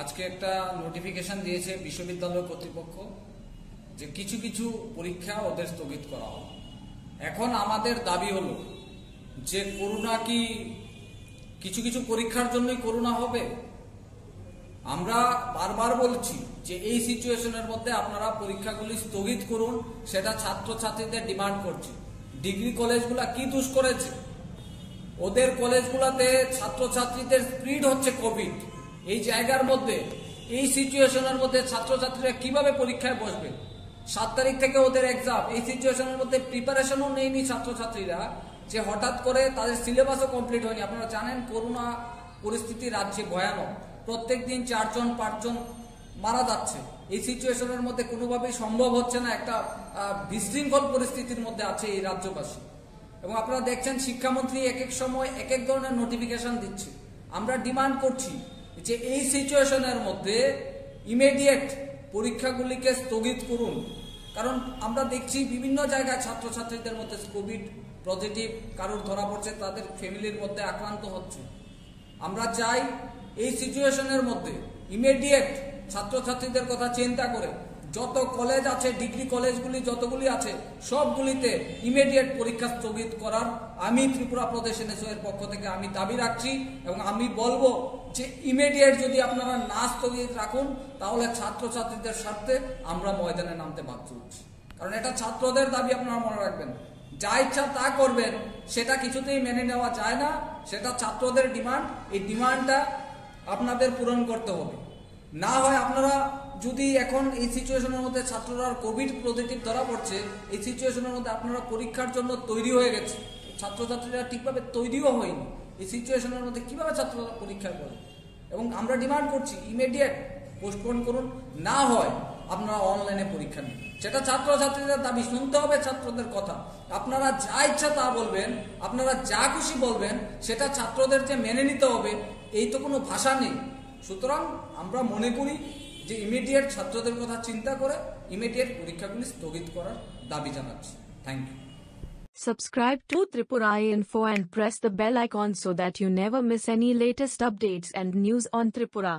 আজকে একটা নোটিফিকেশন দিয়েছে বিশ্ববিদ্যালয় কর্তৃপক্ষ যে কিছু কিছু পরীক্ষা ওদের স্থগিত করা হবে এখন আমাদের দাবি হলো যে করোনা কি কিছু কিছু পরীক্ষার জন্যই করোনা হবে? আমরা বারবার বলছি যে এই সিচুয়েশনের মধ্যে আপনারা পরীক্ষাগুলি স্থগিত করুন, সেটা ছাত্রছাত্রীদের ডিমান্ড করছে। ডিগ্রি কলেজগুলা কি দুষ করেছে? ওদের কলেজগুলোতে ছাত্রছাত্রীদের স্পিড হচ্ছে কোভিড। এই জায়গার মধ্যে, এই সিচুয়েশনের মধ্যে ছাত্রছাত্রীরা কীভাবে পরীক্ষায় বসবে? সাত তারিখ থেকে ওদের এক্সাম এই সিচুয়েশনের মধ্যে প্রিপারেশনও নেয়নি ছাত্রছাত্রীরা, যে হঠাৎ করে তাদের সিলেবাসও কমপ্লিট হয়নি। আপনারা জানেন, করোনা পরিস্থিতি রাজ্যে ভয়ানক। প্রত্যেক দিন চারজন, পাঁচজন মারা যাচ্ছে। এই সিচুয়েশনের মধ্যে কোনোভাবেই সম্ভব হচ্ছে না একটা বিশৃঙ্খল পরিস্থিতির মধ্যে আছে এই রাজ্যবাসী। এবং আপনারা দেখছেন শিক্ষামন্ত্রী এক এক সময় এক এক ধরনের নোটিফিকেশন দিচ্ছে। আমরা ডিমান্ড করছি যে এই সিচুয়েশনের মধ্যে ইমিডিয়েট পরীক্ষাগুলিকে স্থগিত করুন। কারণ আমরা দেখছি বিভিন্ন জায়গায় ছাত্রছাত্রীদের মধ্যে কোভিড পজিটিভ কারোর ধরা পড়ছে, তাদের ফ্যামিলির মধ্যে আক্রান্ত হচ্ছে। আমরা চাই এই সিচুয়েশনের মধ্যে ইমিডিয়েট ছাত্রছাত্রীদের কথা চিন্তা করে যত কলেজ আছে ডিগ্রি কলেজগুলি যতগুলি আছে, সবগুলিতে ইমিডিয়েট পরীক্ষা স্থগিত করার আমি ত্রিপুরা প্রদেশ এনএসও এর পক্ষ থেকে আমি দাবি রাখছি এবং আমি বলব যে ইমিডিয়েট যদি আপনারা না স্থগিত রাখুন, তাহলে ছাত্রছাত্রীদের স্বার্থে আমরা ময়দানে নামতে বাধ্য হচ্ছি। কারণ এটা ছাত্রদের দাবি, আপনারা মনে রাখবেন। যা ইচ্ছা তা করবেন, সেটা কিছুতেই মেনে নেওয়া যায় না, সেটা ছাত্রদের ডিমান্ড। এই ডিমান্ডটা আপনাদের পূরণ করতে হবে। না হয় আপনারা যদি এখন এই সিচুয়েশনের মধ্যে ছাত্ররা কোভিড পজিটিভ ধরা পড়ছে, এই সিচুয়েশনের মধ্যে আপনারা পরীক্ষার জন্য তৈরি হয়ে গেছে ছাত্রছাত্রীরা ঠিকভাবে তৈরিও হয়নি। এই সিচুয়েশনের মধ্যে কীভাবে ছাত্ররা পরীক্ষা করে? এবং আমরা ডিমান্ড করছি ইমিডিয়েট পোস্টপোন করুন, না হয় আপনারা অনলাইনে পরীক্ষা নিন। সেটা ছাত্রছাত্রীদের দাবি, শুনতে হবে ছাত্রদের কথা। আপনারা যা ইচ্ছা তা বলবেন, আপনারা যা খুশি বলবেন, সেটা ছাত্রদের যে মেনে নিতে হবে। এই তো কোনো ভাষা নেই। সুতরাং আমরা মনে করি যে ইমিডিয়েট ছাত্রদের কথা চিন্তা করে ইমিডিয়েট পরীক্ষাগুলি স্থগিত করার দাবি জানাচ্ছি thank you Subscribe to Tripura Info and press the bell icon so that you never miss any latest updates and news on Tripura.